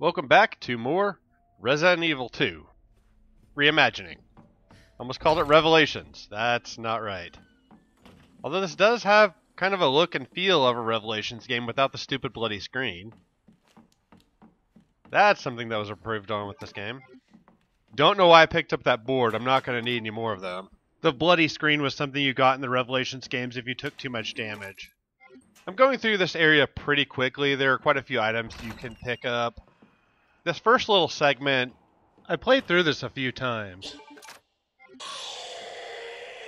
Welcome back to more Resident Evil 2. Reimagining. Almost called it Revelations. That's not right. Although this does have kind of a look and feel of a Revelations game without the stupid bloody screen. That's something that was improved on with this game. Don't know why I picked up that board. I'm not going to need any more of them. The bloody screen was something you got in the Revelations games if you took too much damage. I'm going through this area pretty quickly. There are quite a few items you can pick up. This first little segment, I played through this a few times.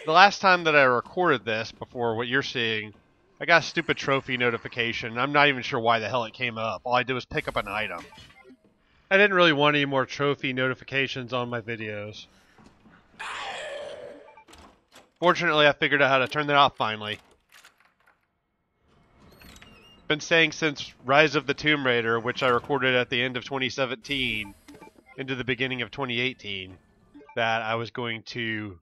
The last time that I recorded this, before what you're seeing, I got a stupid trophy notification. I'm not even sure why the hell it came up. All I did was pick up an item. I didn't really want any more trophy notifications on my videos. Fortunately, I figured out how to turn that off finally. Been saying since Rise of the Tomb Raider, which I recorded at the end of 2017 into the beginning of 2018, that I was going to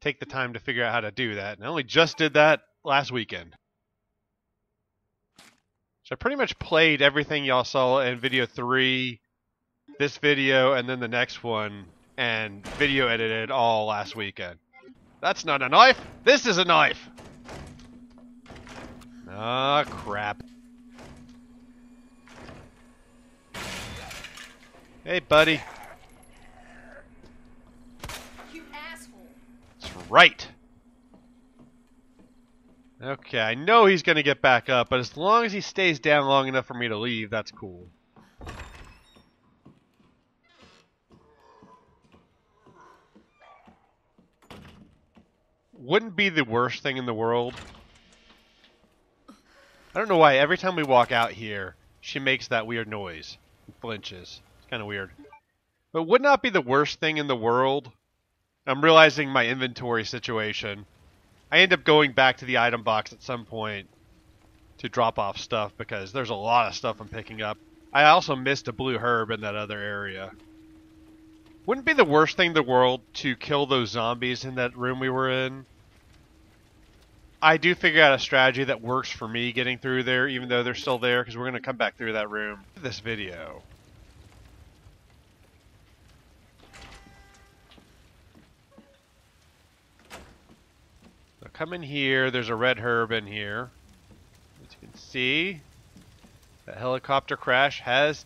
take the time to figure out how to do that. And I only just did that last weekend. So I pretty much played everything y'all saw in video 3, this video, and then the next one, and video edited all last weekend. That's not a knife! This is a knife! Ah, crap. Hey, buddy. You asshole. That's right. Okay, I know he's going to get back up, but as long as he stays down long enough for me to leave, that's cool. Wouldn't be the worst thing in the world. I don't know why, every time we walk out here, she makes that weird noise. flinches. Kind of weird. But would not be the worst thing in the world I'm realizing my inventory situation. I end up going back to the item box at some point to drop off stuff because there's a lot of stuff I'm picking up. I also missed a blue herb in that other area. Wouldn't be the worst thing in the world to kill those zombies in that room we were in. I do figure out a strategy that works for me getting through there, even though they're still there, because we're going to come back through that room. This video. Come in here. There's a red herb in here. As you can see, that helicopter crash has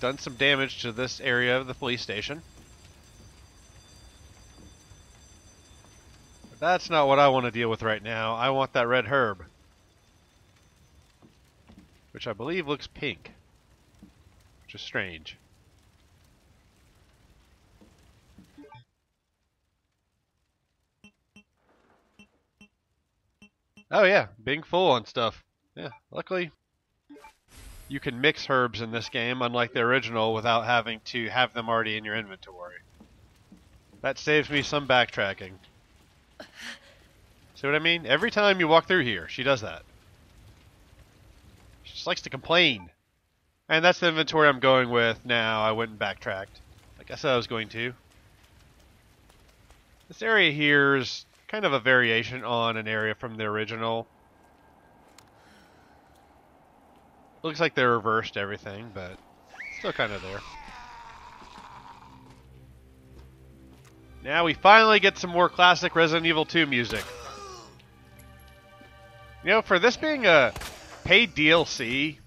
done some damage to this area of the police station. But that's not what I want to deal with right now. I want that red herb. Which I believe looks pink. Which is strange. Oh yeah, being full on stuff. Yeah, luckily you can mix herbs in this game, unlike the original, without having to have them already in your inventory. That saves me some backtracking. See what I mean? Every time you walk through here, she does that. She just likes to complain. And that's the inventory I'm going with now. I went and backtracked. Like I said I was going to. This area here is kind of a variation on an area from the original. Looks like they reversed everything, but still kind of there. Now we finally get some more classic Resident Evil 2 music. You know, for this being a paid DLC,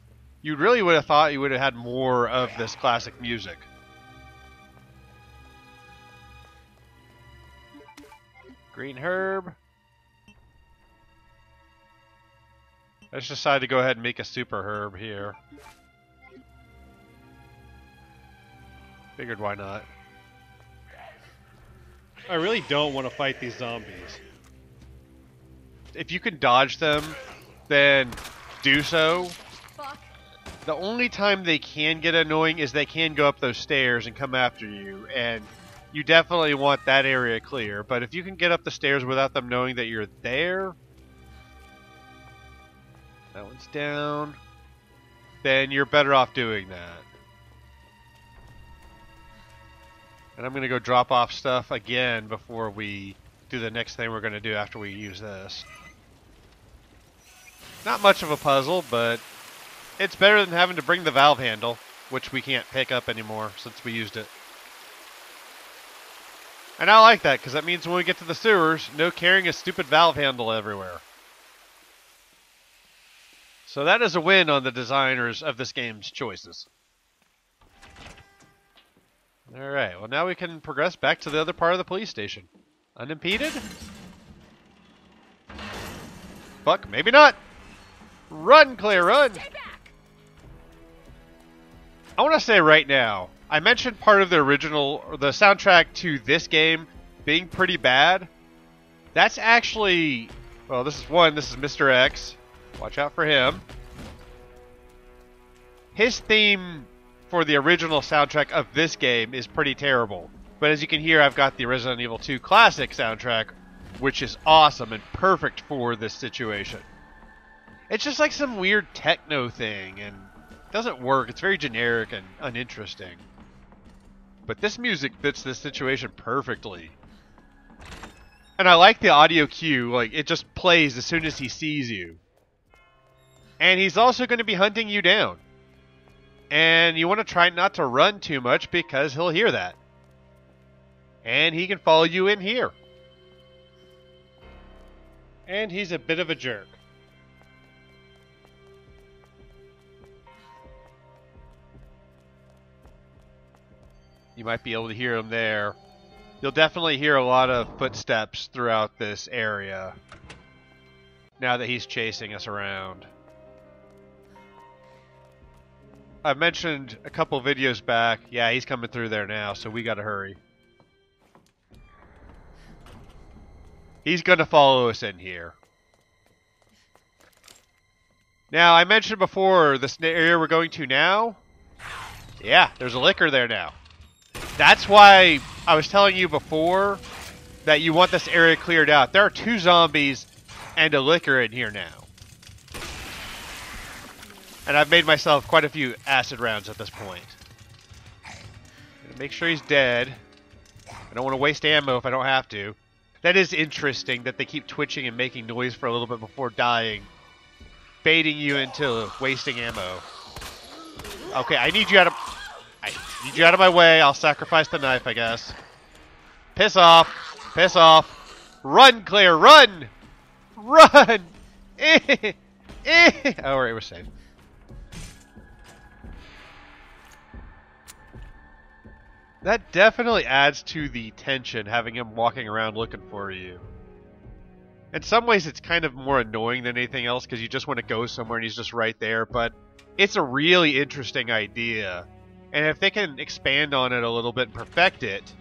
you really would have thought you would have had more of this classic music. Green herb. I just decided to go ahead and make a super herb here. Figured why not. I really don't want to fight these zombies. If you can dodge them, then do so. Fuck. The only time they can get annoying is they can go up those stairs and come after you, and you definitely want that area clear. But if you can get up the stairs without them knowing that you're there, that one's down, then you're better off doing that. And I'm going to go drop off stuff again before we do the next thing we're going to do after we use this. Not much of a puzzle, but it's better than having to bring the valve handle. which we can't pick up anymore since we used it. And I like that because that means when we get to the sewers, no carrying a stupid valve handle everywhere. So that is a win on the designers of this game's choices. Alright, well now we can progress back to the other part of the police station. Unimpeded? Fuck, maybe not! Run, Claire, run! I want to say right now, I mentioned part of the original, the soundtrack to this game being pretty bad. That's actually, well, this is one, this is Mr. X. Watch out for him. His theme for the original soundtrack of this game is pretty terrible. But as you can hear, I've got the Resident Evil 2 classic soundtrack, which is awesome and perfect for this situation. It's just like some weird techno thing, and doesn't work. It's very generic and uninteresting. But this music fits this situation perfectly. And I like the audio cue, like it just plays as soon as he sees you. And he's also going to be hunting you down. And you want to try not to run too much because he'll hear that. And he can follow you in here. And he's a bit of a jerk. You might be able to hear him there. You'll definitely hear a lot of footsteps throughout this area now that he's chasing us around. I mentioned a couple videos back. Yeah, he's coming through there now, so we gotta hurry. He's gonna follow us in here. Now, I mentioned before this area we're going to now. Yeah, there's a Licker there now. That's why I was telling you before that you want this area cleared out. There are two zombies and a Licker in here now. And I've made myself quite a few acid rounds at this point. Make sure he's dead. I don't want to waste ammo if I don't have to. That is interesting that they keep twitching and making noise for a little bit before dying. Baiting you into wasting ammo. Okay, I need you out of... You out of my way. I'll sacrifice the knife, I guess. Piss off. Piss off. Run, Claire, run! Run! Eh! Eh! Alright, we're safe. That definitely adds to the tension, having him walking around looking for you. In some ways, it's kind of more annoying than anything else because you just want to go somewhere and he's just right there, but it's a really interesting idea. And if they can expand on it a little bit and perfect it,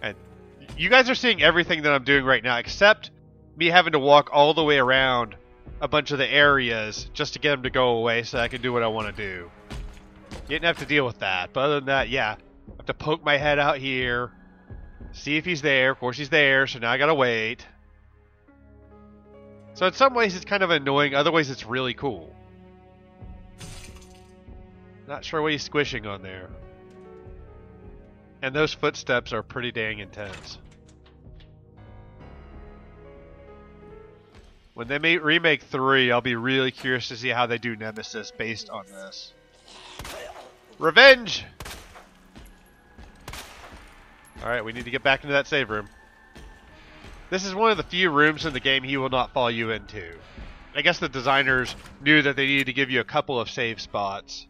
and you guys are seeing everything that I'm doing right now, except me having to walk all the way around a bunch of the areas just to get them to go away so I can do what I want to do. You didn't have to deal with that. But other than that, yeah. I have to poke my head out here. See if he's there. Of course he's there, so now I gotta wait. So in some ways it's kind of annoying, other ways it's really cool. Not sure what he's squishing on there. And those footsteps are pretty dang intense. When they make remake 3, I'll be really curious to see how they do Nemesis based on this. Revenge! Alright, we need to get back into that save room. This is one of the few rooms in the game he will not fall you into. I guess the designers knew that they needed to give you a couple of save spots.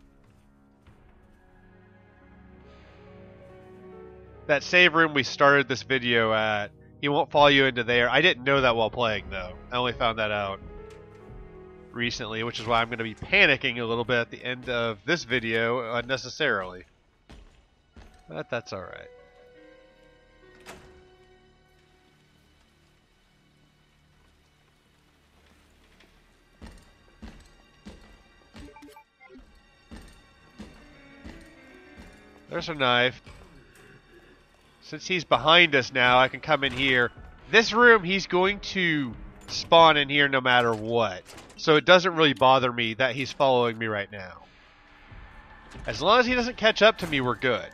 That save room we started this video at, he won't follow you into there. I didn't know that while playing, though. I only found that out recently, which is why I'm going to be panicking a little bit at the end of this video unnecessarily. But that's alright. There's a knife. Since he's behind us now, I can come in here. This room, he's going to spawn in here no matter what. So it doesn't really bother me that he's following me right now. As long as he doesn't catch up to me, we're good.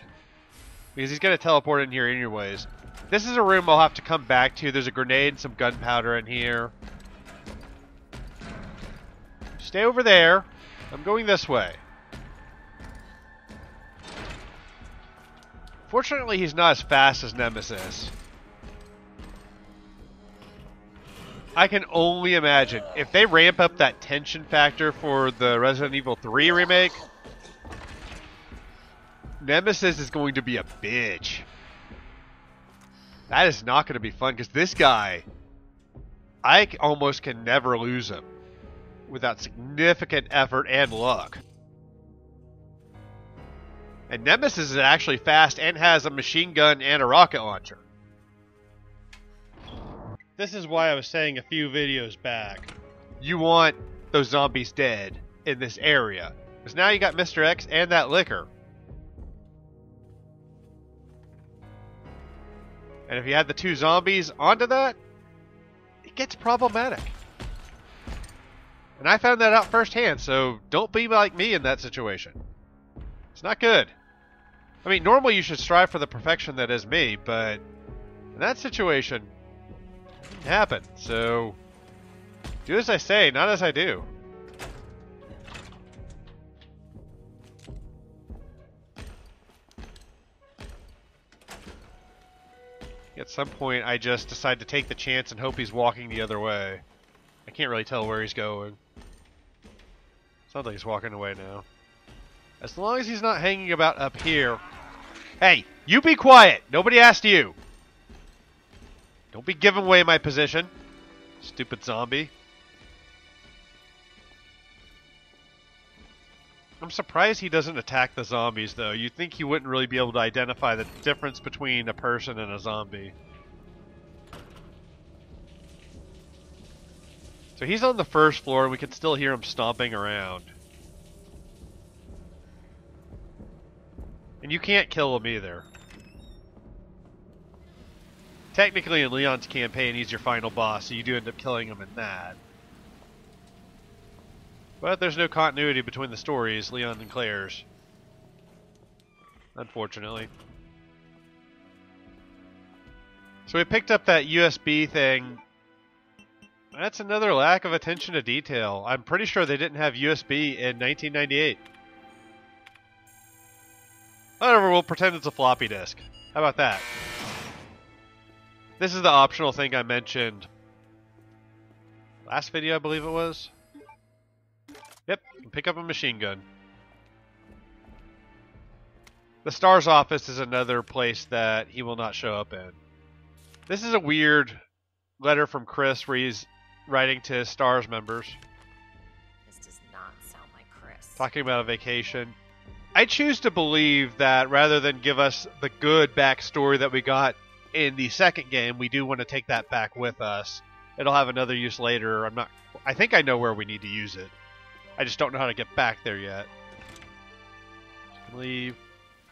Because he's going to teleport in here anyways. This is a room I'll have to come back to. There's a grenade and some gunpowder in here. Stay over there. I'm going this way. Fortunately, he's not as fast as Nemesis. I can only imagine if they ramp up that tension factor for the Resident Evil 3 remake, Nemesis is going to be a bitch. That is not going to be fun because this guy, I almost can never lose him without significant effort and luck. And Nemesis is actually fast and has a machine gun and a rocket launcher. This is why I was saying a few videos back. You want those zombies dead in this area. Because now you got Mr. X and that Licker. And if you add the two zombies onto that, it gets problematic. And I found that out firsthand, so don't be like me in that situation. It's not good. I mean, normally you should strive for the perfection that is me, but in that situation, it happened. So do as I say, not as I do. At some point, I just decide to take the chance and hope he's walking the other way. I can't really tell where he's going. Sounds like he's walking away now. As long as he's not hanging about up here. Hey, you be quiet! Nobody asked you! Don't be giving away my position. Stupid zombie. I'm surprised he doesn't attack the zombies, though. You'd think he wouldn't really be able to identify the difference between a person and a zombie. So he's on the first floor, and we can still hear him stomping around. And you can't kill him either. Technically, in Leon's campaign, he's your final boss, so you do end up killing him in that. But there's no continuity between the stories, Leon and Claire's. Unfortunately. So we picked up that USB thing. That's another lack of attention to detail. I'm pretty sure they didn't have USB in 1998. Whatever, we'll pretend it's a floppy disk. How about that? This is the optional thing I mentioned last video, I believe it was. Yep, pick up a machine gun. The STARS office is another place that he will not show up in. This is a weird letter from Chris where he's writing to his STARS members, This does not sound like Chris. talking about a vacation. I choose to believe that rather than give us the good backstory that we got in the second game, we do want to take that back with us. It'll have another use later. I'm not. I think I know where we need to use it. I just don't know how to get back there yet. Leave.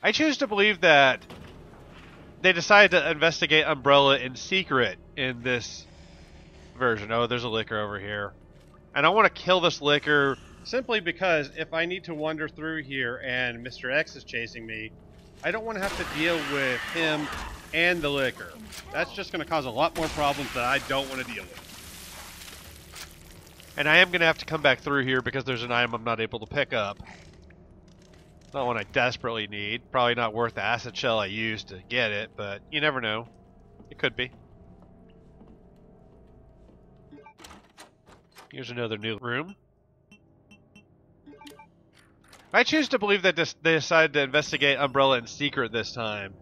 I choose to believe that they decided to investigate Umbrella in secret in this version. Oh, there's a Licker over here. And I want to kill this Licker Simply because if I need to wander through here and Mr. X is chasing me, I don't want to have to deal with him and the Licker. That's just going to cause a lot more problems that I don't want to deal with. And I am going to have to come back through here because there's an item I'm not able to pick up. Not one I desperately need. Probably not worth the acid shell I used to get it, but you never know. It could be. Here's another new room. I choose to believe that they decided to investigate Umbrella in secret this time.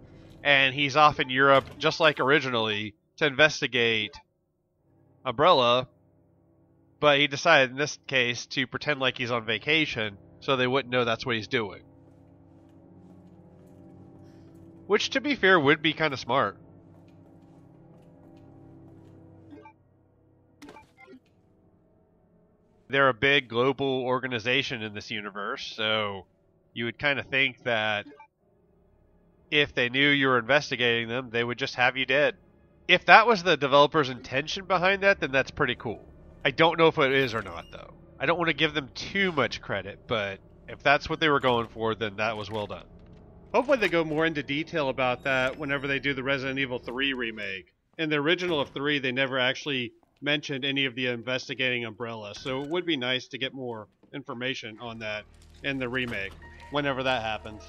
And he's off in Europe, just like originally, to investigate Umbrella, but he decided in this case to pretend like he's on vacation so they wouldn't know that's what he's doing. Which, to be fair, would be kind of smart. They're a big global organization in this universe, so you would kind of think that if they knew you were investigating them, they would just have you dead. If that was the developer's intention behind that, then that's pretty cool. I don't know if it is or not, though. I don't want to give them too much credit, but if that's what they were going for, then that was well done. Hopefully they go more into detail about that whenever they do the Resident Evil 3 remake. In the original of 3, they never actually mentioned any of the investigating umbrella, so it would be nice to get more information on that in the remake whenever that happens.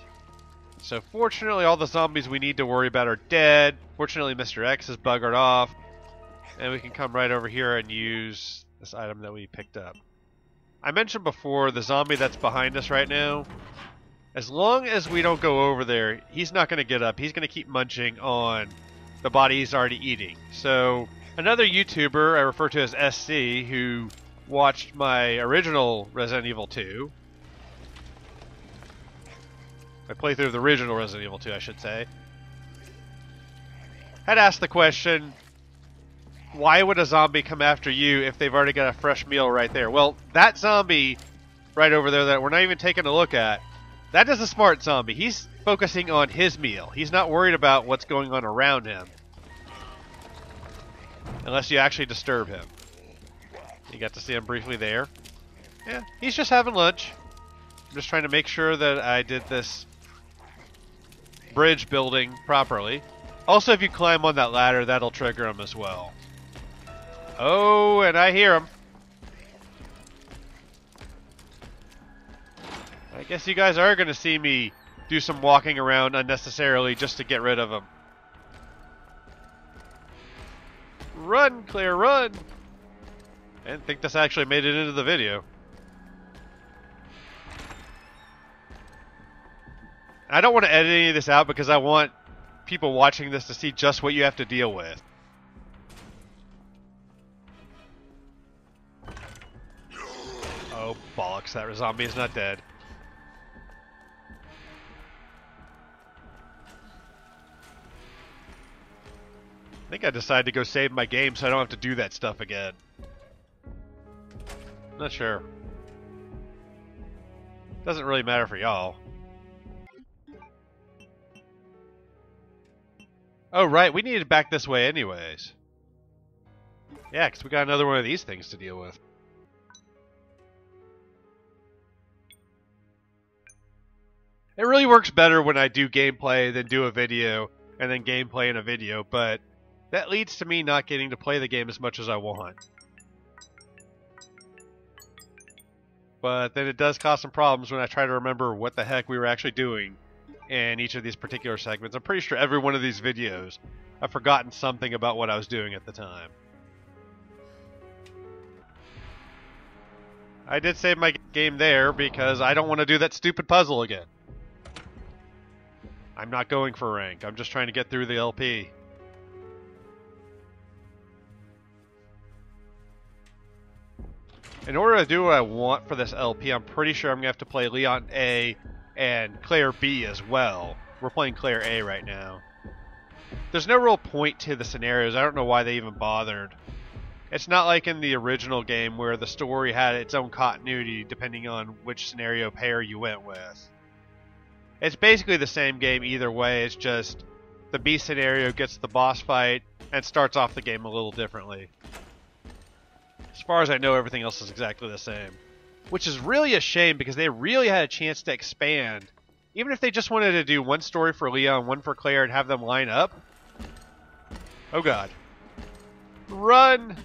So fortunately, all the zombies we need to worry about are dead. Fortunately, Mr. X is buggered off. And we can come right over here and use this item that we picked up. I mentioned before the zombie that's behind us right now. As long as we don't go over there, he's not going to get up. He's going to keep munching on the body he's already eating. So another YouTuber I refer to as SC who watched my original Resident Evil 2. My playthrough of the original Resident Evil 2, I should say. Had asked the question, why would a zombie come after you if they've already got a fresh meal right there? Well, that zombie right over there that we're not even taking a look at, that is a smart zombie. He's focusing on his meal. He's not worried about what's going on around him. Unless you actually disturb him. You got to see him briefly there. Yeah, he's just having lunch. I'm just trying to make sure that I did this bridge building properly. Also, if you climb on that ladder, that'll trigger him as well. Oh, and I hear him. I guess you guys are going to see me do some walking around unnecessarily just to get rid of him. Run, Claire, run! I didn't think this actually made it into the video. I don't want to edit any of this out because I want people watching this to see just what you have to deal with. Oh, bollocks, that zombie is not dead. I think I decided to go save my game so I don't have to do that stuff again. Not sure. Doesn't really matter for y'all. Oh, right, we needed back this way anyways. Yeah, because we got another one of these things to deal with. It really works better when I do gameplay than do a video, and then gameplay in a video, but that leads to me not getting to play the game as much as I want. But then it does cause some problems when I try to remember what the heck we were actually doing in each of these particular segments. I'm pretty sure every one of these videos I've forgotten something about what I was doing at the time. I did save my game there because I don't want to do that stupid puzzle again. I'm not going for rank. I'm just trying to get through the LP. In order to do what I want for this LP, I'm pretty sure I'm going to have to play Leon A and Claire B as well. We're playing Claire A right now. There's no real point to the scenarios. I don't know why they even bothered. It's not like in the original game where the story had its own continuity depending on which scenario pair you went with. It's basically the same game either way. It's just the B scenario gets the boss fight and starts off the game a little differently. As far as I know, everything else is exactly the same. Which is really a shame because they really had a chance to expand. Even if they just wanted to do one story for Leon, one for Claire, and have them line up. Oh god. Run!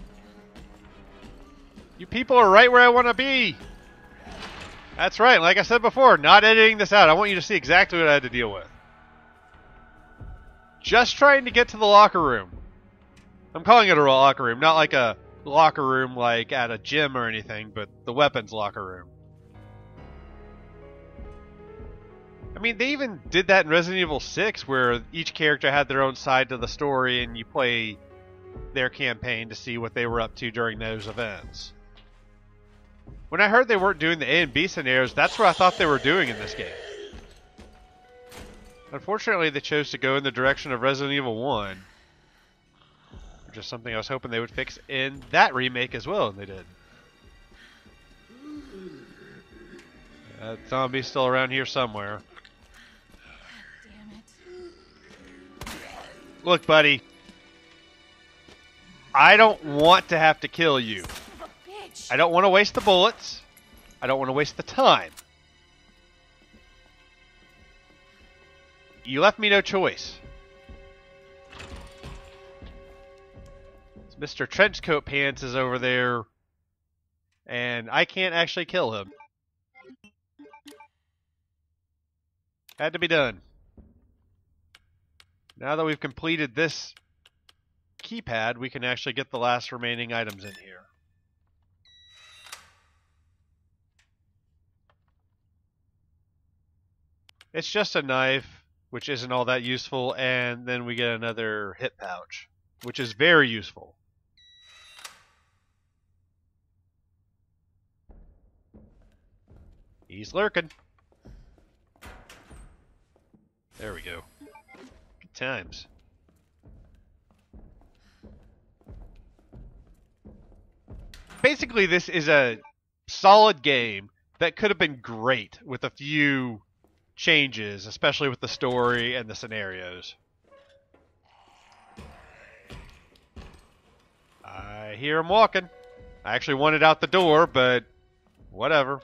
You people are right where I want to be! That's right, like I said before, not editing this out. I want you to see exactly what I had to deal with. Just trying to get to the locker room. I'm calling it a locker room, not like a locker room like at a gym or anything, but the weapons locker room. I mean, they even did that in Resident Evil 6, where each character had their own side to the story, and you play their campaign to see what they were up to during those events. When I heard they weren't doing the A and B scenarios, that's what I thought they were doing in this game. Unfortunately, they chose to go in the direction of Resident Evil 1, is something I was hoping they would fix in that remake as well, and they did. That zombie's still around here somewhere. Look, buddy. I don't want to have to kill you. I don't want to waste the bullets. I don't want to waste the time. You left me no choice. Mr. Trenchcoat Pants is over there, and I can't actually kill him. Had to be done. Now that we've completed this keypad, we can actually get the last remaining items in here. It's just a knife, which isn't all that useful, and then we get another hip pouch, which is very useful. He's lurking. There we go. Good times. Basically, this is a solid game that could have been great with a few changes, especially with the story and the scenarios. I hear him walking. I actually wanted out the door, but whatever.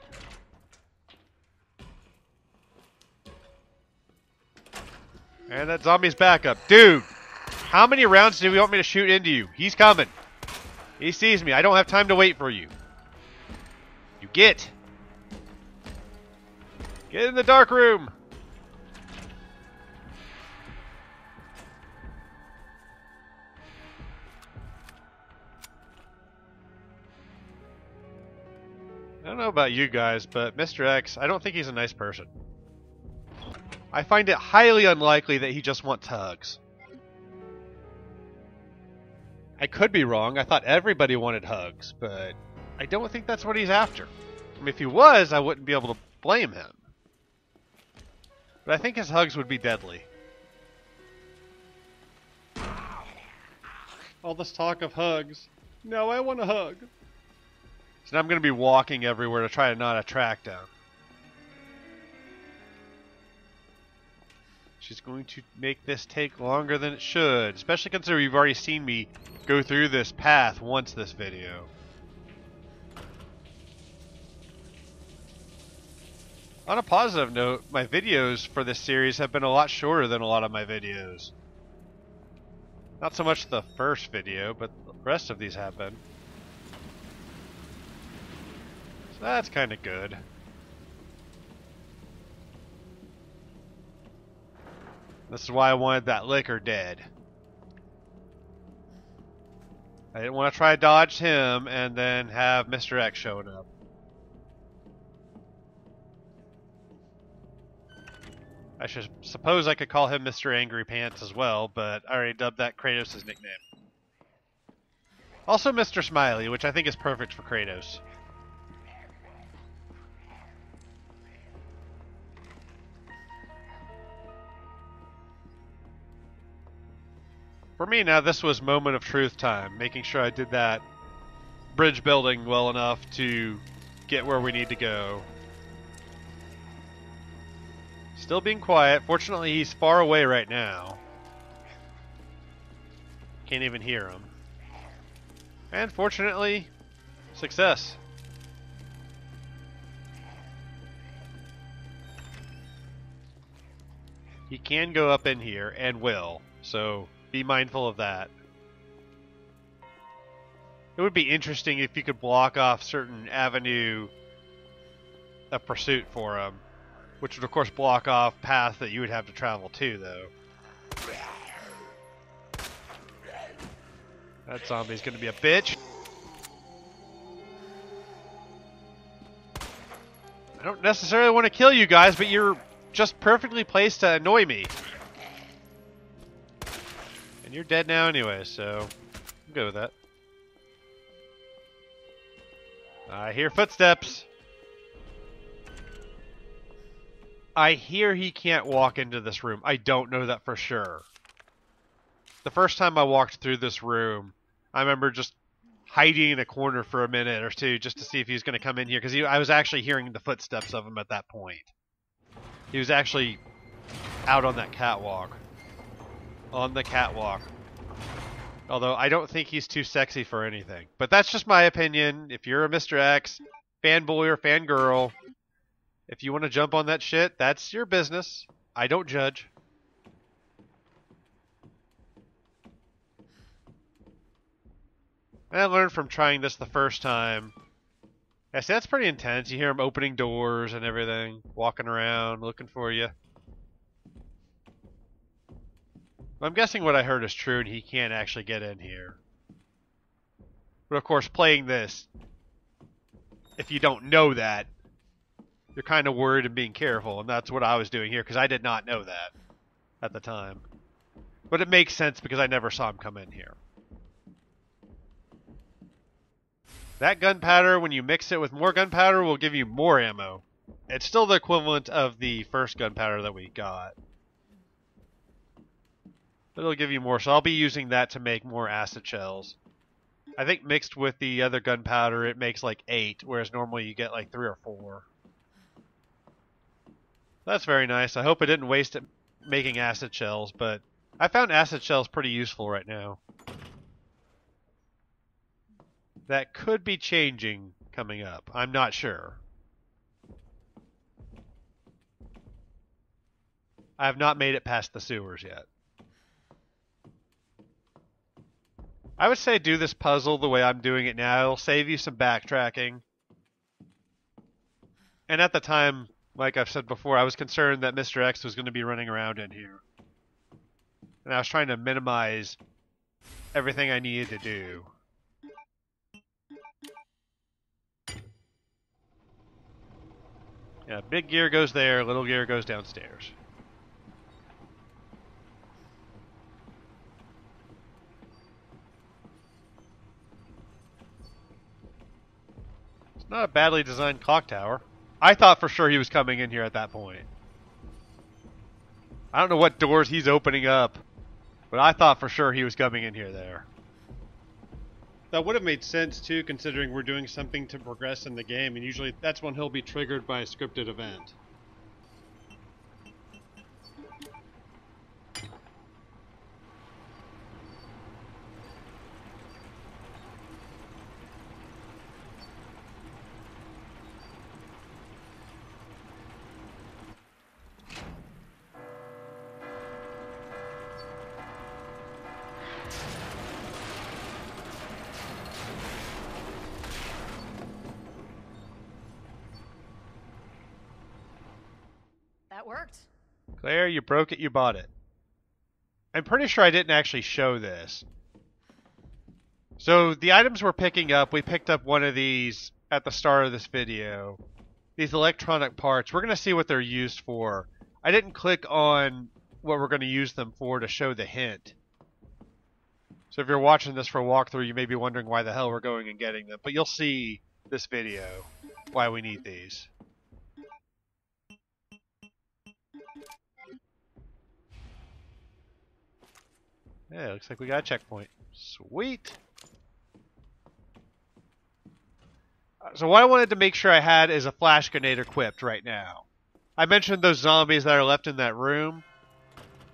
And that zombie's back up. Dude, how many rounds do you want me to shoot into you? He's coming. He sees me. I don't have time to wait for you. You get. Get in the dark room. I don't know about you guys, but Mr. X, I don't think he's a nice person. I find it highly unlikely that he just wants hugs. I could be wrong. I thought everybody wanted hugs, but I don't think that's what he's after. I mean, if he was, I wouldn't be able to blame him. But I think his hugs would be deadly. All this talk of hugs. No, I want a hug. So now I'm going to be walking everywhere to try to not attract him. She's going to make this take longer than it should, especially considering you've already seen me go through this path once this video. On a positive note, my videos for this series have been a lot shorter than a lot of my videos. Not so much the first video, but the rest of these have been. So that's kind of good. This is why I wanted that Licker dead. I didn't want to try to dodge him and then have Mr. X showing up. I should suppose I could call him Mr. Angry Pants as well, but I already dubbed that Kratos' nickname. Also Mr. Smiley, which I think is perfect for Kratos. For me now, this was moment of truth time, making sure I did that bridge building well enough to get where we need to go. Still being quiet. Fortunately, he's far away right now. Can't even hear him. And fortunately, success. He can go up in here and will, so be mindful of that. It would be interesting if you could block off certain avenue of pursuit for him, which would of course block off path that you would have to travel to, though. That zombie's gonna be a bitch. I don't necessarily want to kill you guys, but you're just perfectly placed to annoy me. And you're dead now anyway, so I'm good with that. I hear footsteps. I hear he can't walk into this room. I don't know that for sure. The first time I walked through this room, I remember just hiding in a corner for a minute or two just to see if he was going to come in here because I was actually hearing the footsteps of him at that point. He was actually out on that catwalk. On the catwalk. Although I don't think he's too sexy for anything. But that's just my opinion. If you're a Mr. X, fanboy or fangirl, if you want to jump on that shit, that's your business. I don't judge. And I learned from trying this the first time. Yeah, see, that's pretty intense. You hear him opening doors and everything, walking around, looking for you. I'm guessing what I heard is true and he can't actually get in here. But of course, playing this, if you don't know that, you're kind of worried and being careful, and that's what I was doing here because I did not know that at the time. But it makes sense because I never saw him come in here. That gunpowder, when you mix it with more gunpowder, will give you more ammo. It's still the equivalent of the first gunpowder that we got. It'll give you more, so I'll be using that to make more acid shells. I think mixed with the other gunpowder, it makes like eight, whereas normally you get like three or four. That's very nice. I hope I didn't waste it making acid shells, but I found acid shells pretty useful right now. That could be changing coming up. I'm not sure. I have not made it past the sewers yet. I would say do this puzzle the way I'm doing it now. It'll save you some backtracking. And at the time, like I've said before, I was concerned that Mr. X was going to be running around in here. And I was trying to minimize everything I needed to do. Yeah, big gear goes there, little gear goes downstairs. Not a badly designed clock tower. I thought for sure he was coming in here at that point. I don't know what doors he's opening up, but I thought for sure he was coming in here there. That would have made sense too, considering we're doing something to progress in the game, and usually that's when he'll be triggered by a scripted event. You broke it, you bought it. I'm pretty sure I didn't actually show this. So the items we're picking up, we picked up one of these at the start of this video. These electronic parts, we're going to see what they're used for. I didn't click on what we're going to use them for to show the hint. So if you're watching this for a walkthrough, you may be wondering why the hell we're going and getting them. But you'll see this video why we need these. Yeah, looks like we got a checkpoint. Sweet. Uh, So what I wanted to make sure I had is a flash grenade equipped right now. I mentioned those zombies that are left in that room.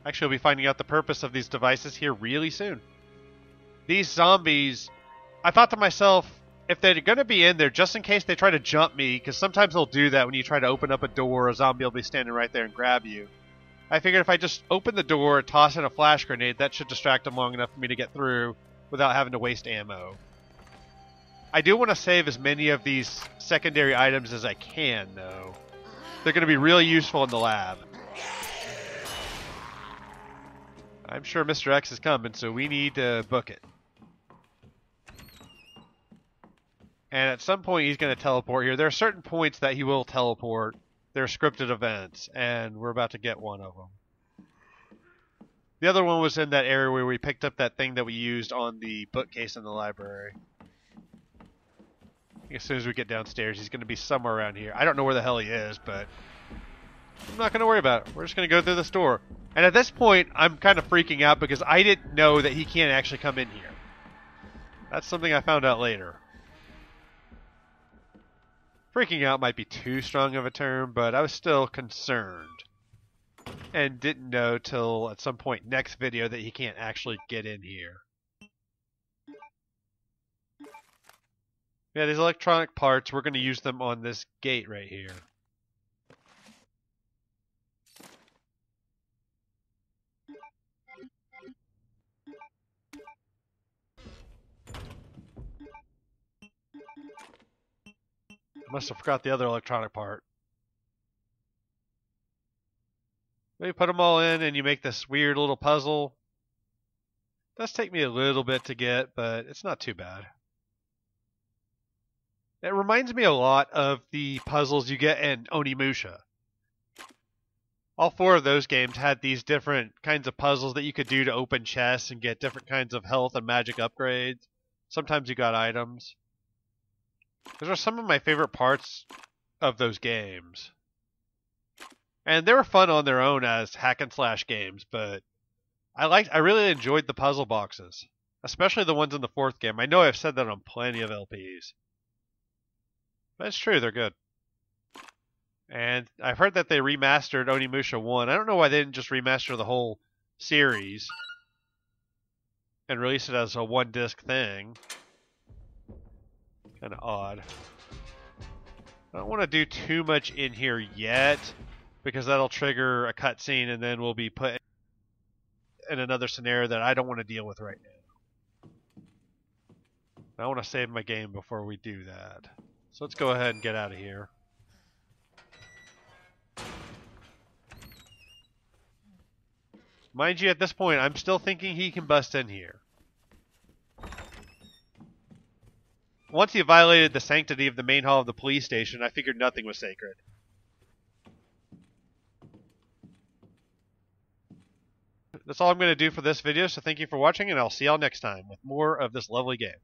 Actually, we'll be finding out the purpose of these devices here really soon. These zombies, I thought to myself, if they're going to be in there, just in case they try to jump me, because sometimes they'll do that when you try to open up a door, a zombie will be standing right there and grab you. I figured if I just open the door, toss in a flash grenade, that should distract them long enough for me to get through without having to waste ammo. I do want to save as many of these secondary items as I can, though. They're going to be really useful in the lab. I'm sure Mr. X is coming, so we need to book it. And at some point, he's going to teleport here. There are certain points that he will teleport. They're scripted events, and we're about to get one of them. The other one was in that area where we picked up that thing that we used on the bookcase in the library. As soon as we get downstairs, he's going to be somewhere around here. I don't know where the hell he is, but I'm not going to worry about it. We're just going to go through the store. And at this point, I'm kind of freaking out because I didn't know that he can't actually come in here. That's something I found out later. Freaking out might be too strong of a term, but I was still concerned. And didn't know till at some point next video that he can't actually get in here. Yeah, these electronic parts, we're going to use them on this gate right here. Must have forgot the other electronic part. You put them all in and you make this weird little puzzle. It Does take me a little bit to get, but it's not too bad. It reminds me a lot of the puzzles you get in Onimusha. All four of those games had these different kinds of puzzles that you could do to open chests and get different kinds of health and magic upgrades. Sometimes you got items. Those are some of my favorite parts of those games. And they were fun on their own as hack and slash games, but I liked I really enjoyed the puzzle boxes. Especially the ones in the fourth game. I know I've said that on plenty of LPs. But it's true, they're good. And I've heard that they remastered Onimusha 1. I don't know why they didn't just remaster the whole series and release it as a one disc thing. Kind of odd. I don't want to do too much in here yet because that'll trigger a cutscene and then we'll be put in another scenario that I don't want to deal with right now. I want to save my game before we do that. So let's go ahead and get out of here. Mind you, at this point, I'm still thinking he can bust in here. Once he violated the sanctity of the main hall of the police station, I figured nothing was sacred. That's all I'm going to do for this video, so thank you for watching, and I'll see y'all next time with more of this lovely game.